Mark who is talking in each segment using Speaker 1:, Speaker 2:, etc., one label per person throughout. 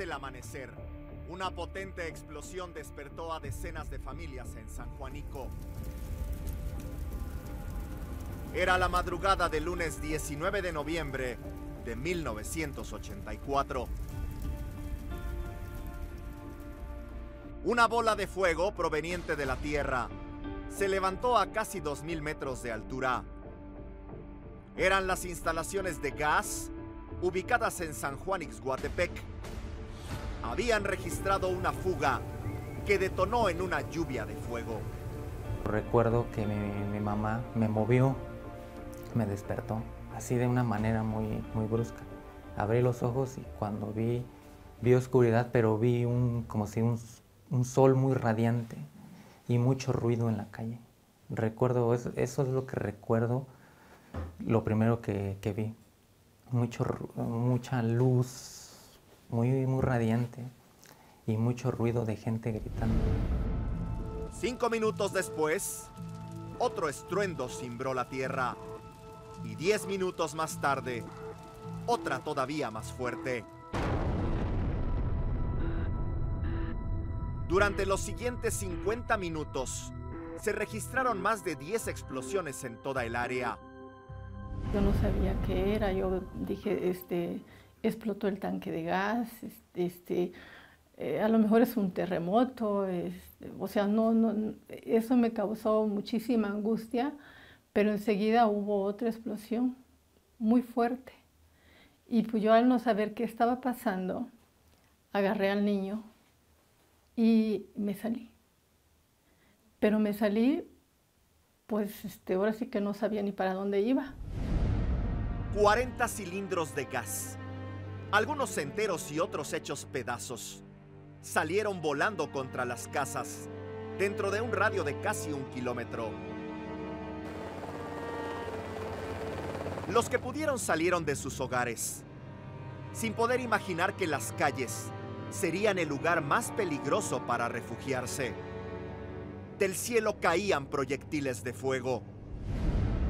Speaker 1: del amanecer, una potente explosión despertó a decenas de familias en San Juanico. Era la madrugada del lunes 19 de noviembre de 1984. Una bola de fuego proveniente de la Tierra se levantó a casi 2.000 metros de altura. Eran las instalaciones de gas ubicadas en San Juan Ixguatepec. Habían registrado una fuga que detonó en una lluvia de fuego.
Speaker 2: Recuerdo que mi, mamá me movió, me despertó, así de una manera muy, muy brusca. Abrí los ojos y cuando vi, vi oscuridad, pero vi un, como si un, un sol muy radiante y mucho ruido en la calle. Recuerdo, eso, eso es lo que recuerdo, lo primero que, que vi. Mucho, mucha luz, muy, muy radiante y mucho ruido de gente gritando.
Speaker 1: Cinco minutos después, otro estruendo cimbró la tierra. Y diez minutos más tarde, otra todavía más fuerte. Durante los siguientes 50 minutos, se registraron más de 10 explosiones en toda el área.
Speaker 3: Yo no sabía qué era, yo dije, este, explotó el tanque de gas, este, este, eh, a lo mejor es un terremoto, este, o sea, no, no, eso me causó muchísima angustia, pero enseguida hubo otra explosión muy fuerte. Y pues yo al no saber qué estaba pasando, agarré al niño y me salí. Pero me salí, pues este, ahora sí que no sabía ni para dónde iba.
Speaker 1: 40 cilindros de gas, algunos enteros y otros hechos pedazos, salieron volando contra las casas dentro de un radio de casi un kilómetro. Los que pudieron salieron de sus hogares, sin poder imaginar que las calles serían el lugar más peligroso para refugiarse. Del cielo caían proyectiles de fuego.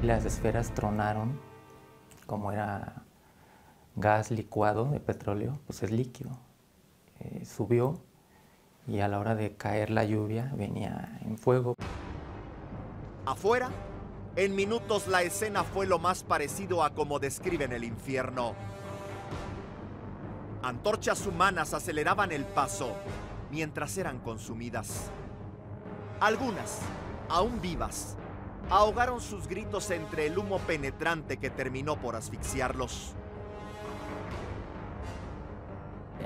Speaker 2: Las esferas tronaron, como era gas licuado de petróleo, pues es líquido. Eh, subió y a la hora de caer la lluvia venía en fuego.
Speaker 1: Afuera, en minutos la escena fue lo más parecido a como describen el infierno. Antorchas humanas aceleraban el paso mientras eran consumidas. Algunas, aún vivas, ahogaron sus gritos entre el humo penetrante que terminó por asfixiarlos.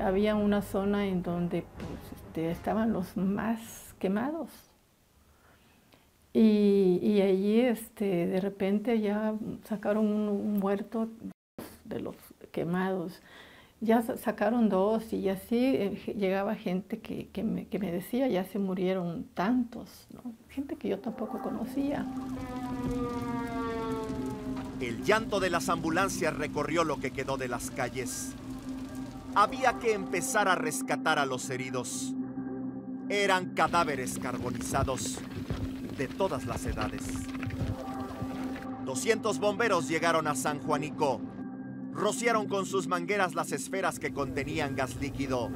Speaker 3: Había una zona en donde pues, este, estaban los más quemados. Y, y allí este, de repente ya sacaron un, un muerto de los quemados. Ya sa- sacaron dos y así eh, llegaba gente que, que me, que me decía, ya se murieron tantos, ¿no? gente que yo tampoco conocía.
Speaker 1: El llanto de las ambulancias recorrió lo que quedó de las calles. Había que empezar a rescatar a los heridos. Eran cadáveres carbonizados de todas las edades. 200 bomberos llegaron a San Juanico. Rociaron con sus mangueras las esferas que contenían gas líquido.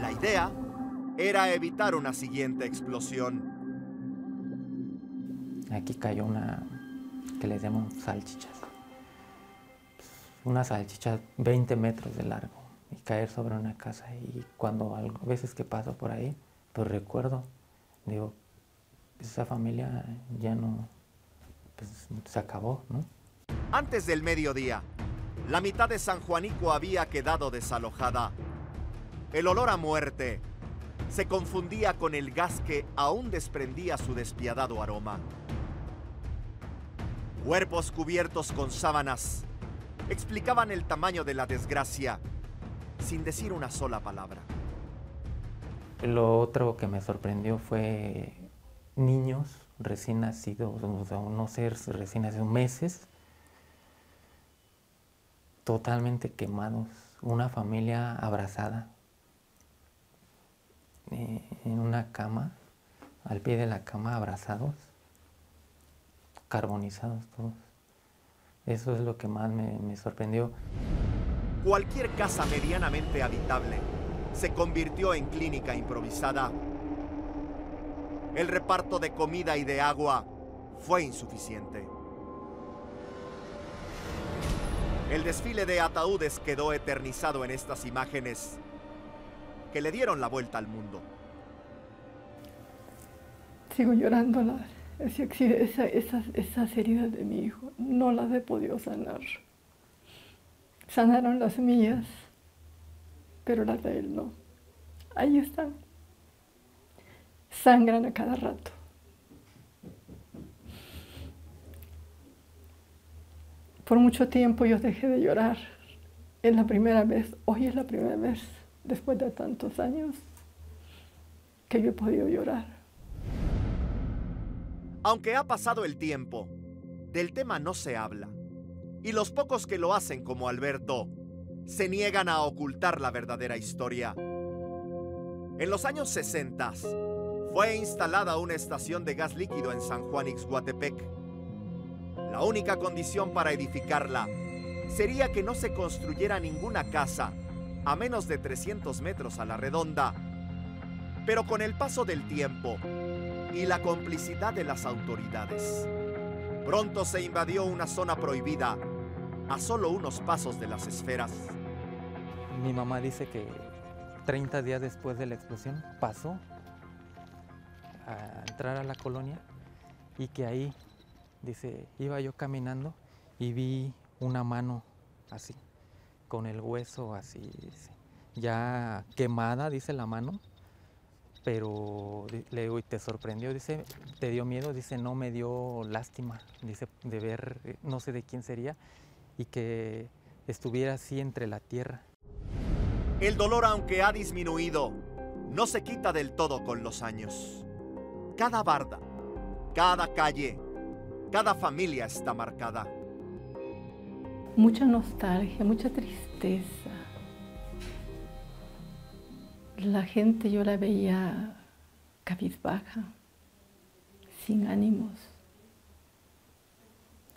Speaker 1: La idea era evitar una siguiente explosión.
Speaker 2: Aquí cayó una que les llaman salchichas. Una salchicha 20 metros de largo y caer sobre una casa. Y cuando algo- veces que paso por ahí, pues recuerdo, digo, esa familia ya no, pues se acabó, ¿no?
Speaker 1: Antes del mediodía, la mitad de San Juanico había quedado desalojada. El olor a muerte se confundía con el gas que aún desprendía su despiadado aroma. Cuerpos cubiertos con sábanas explicaban el tamaño de la desgracia sin decir una sola palabra.
Speaker 2: Lo otro que me sorprendió fue niños recién nacidos, o sea, no sé, recién nacidos, meses, totalmente quemados, una familia abrazada eh, en una cama, al pie de la cama abrazados, carbonizados todos. Eso es lo que más me sorprendió.
Speaker 1: Cualquier casa medianamente habitable se convirtió en clínica improvisada. El reparto de comida y de agua fue insuficiente. El desfile de ataúdes quedó eternizado en estas imágenes que le dieron la vuelta al mundo.
Speaker 3: Sigo llorando esas heridas de mi hijo. No las he podido sanar. Sanaron las mías, pero las de él no. Ahí están. Sangran a cada rato. Por mucho tiempo yo dejé de llorar. Es la primera vez, hoy es la primera vez, después de tantos años, que yo he podido llorar.
Speaker 1: Aunque ha pasado el tiempo, del tema no se habla. Y los pocos que lo hacen, como Alberto, se niegan a ocultar la verdadera historia. En los años 60 fue instalada una estación de gas líquido en San Juan Ixhuatepec la única condición para edificarla sería que no se construyera ninguna casa a menos de 300 metros a la redonda. Pero con el paso del tiempo y la complicidad de las autoridades, pronto se invadió una zona prohibida a solo unos pasos de las esferas.
Speaker 2: Mi mamá dice que 30 días después de la explosión pasó a entrar a la colonia y que ahí Dice, iba yo caminando y vi una mano así, con el hueso así, ya quemada, dice la mano, pero le digo, ¿y te sorprendió? Dice, ¿te dio miedo? Dice, no me dio lástima, dice, de ver, no sé de quién sería, y que estuviera así entre la tierra.
Speaker 1: El dolor, aunque ha disminuido, no se quita del todo con los años. Cada barda, cada calle, cada familia está marcada.
Speaker 3: Mucha nostalgia, mucha tristeza. La gente yo la veía cabizbaja, sin ánimos.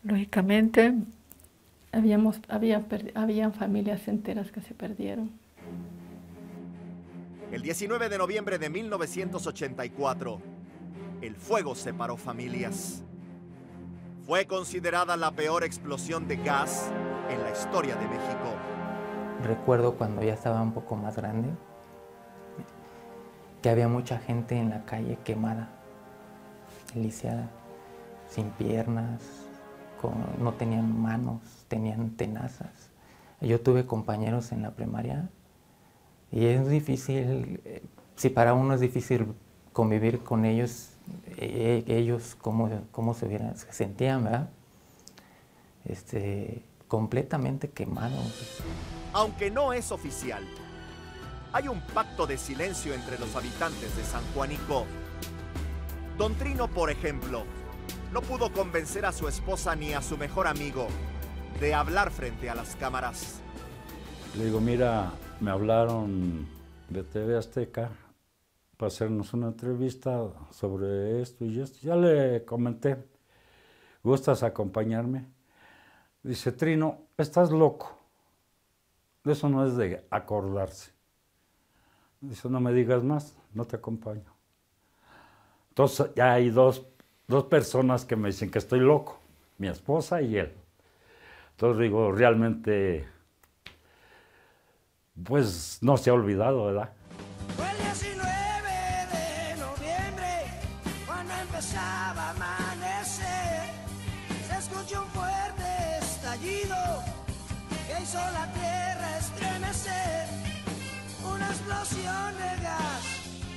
Speaker 3: Lógicamente, habíamos, había, habían familias enteras que se perdieron.
Speaker 1: El 19 de noviembre de 1984, el fuego separó familias fue considerada la peor explosión de gas en la historia de México.
Speaker 2: Recuerdo cuando ya estaba un poco más grande, que había mucha gente en la calle quemada, lisiada, sin piernas, no tenían manos, tenían tenazas. Yo tuve compañeros en la primaria y es difícil, eh, si para uno es difícil convivir con ellos, e, e, ellos cómo, cómo se, se sentían, ¿verdad? Este, completamente quemados.
Speaker 1: Aunque no es oficial, hay un pacto de silencio entre los habitantes de San Juanico. Don Trino, por ejemplo, no pudo convencer a su esposa ni a su mejor amigo de hablar frente a las cámaras.
Speaker 4: Le digo, mira, me hablaron de TV Azteca para hacernos una entrevista sobre esto y esto. Ya le comenté, ¿gustas acompañarme? Dice, Trino, estás loco. Eso no es de acordarse. Dice, no me digas más, no te acompaño. Entonces ya hay dos, dos personas que me dicen que estoy loco, mi esposa y él. Entonces digo, realmente, pues no se ha olvidado, ¿verdad?
Speaker 5: la tierra estremecer. Una explosión de gas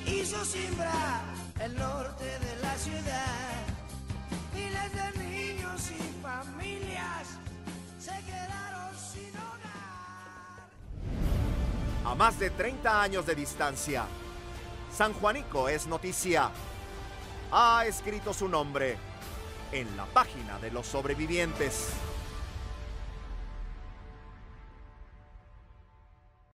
Speaker 5: hizo simbrar el norte de la ciudad. Miles de niños y familias se quedaron sin hogar.
Speaker 1: A más de 30 años de distancia, San Juanico es noticia. Ha escrito su nombre en la página de los sobrevivientes.